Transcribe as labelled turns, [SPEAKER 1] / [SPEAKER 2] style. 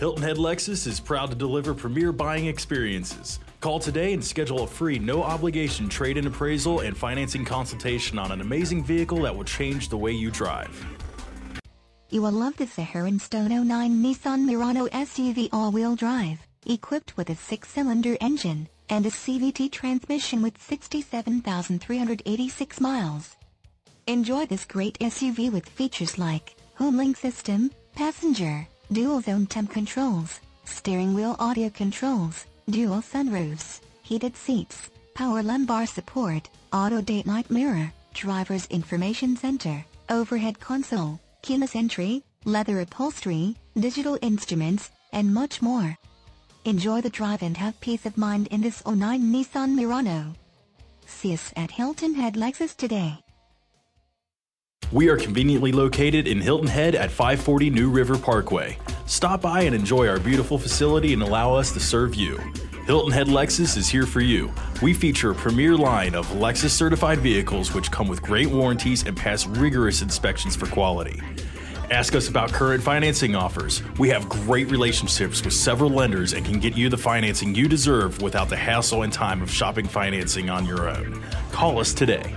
[SPEAKER 1] Hilton Head Lexus is proud to deliver premier buying experiences. Call today and schedule a free, no obligation trade in appraisal and financing consultation on an amazing vehicle that will change the way you drive.
[SPEAKER 2] You will love the Saharan Stone 09 Nissan Murano SUV all-wheel drive, equipped with a six-cylinder engine and a CVT transmission with 67,386 miles. Enjoy this great SUV with features like HomeLink system, passenger, dual zone temp controls, steering wheel audio controls, dual sunroofs, heated seats, power lumbar support, auto day night mirror, driver's information center, overhead console, keyless entry, leather upholstery, digital instruments, and much more. Enjoy the drive and have peace of mind in this 09 Nissan Murano. See us at Hilton Head Lexus today.
[SPEAKER 1] We are conveniently located in Hilton Head at 540 New River Parkway. Stop by and enjoy our beautiful facility and allow us to serve you. Hilton Head Lexus is here for you. We feature a premier line of Lexus certified vehicles which come with great warranties and pass rigorous inspections for quality. Ask us about current financing offers. We have great relationships with several lenders and can get you the financing you deserve without the hassle and time of shopping financing on your own. Call us today.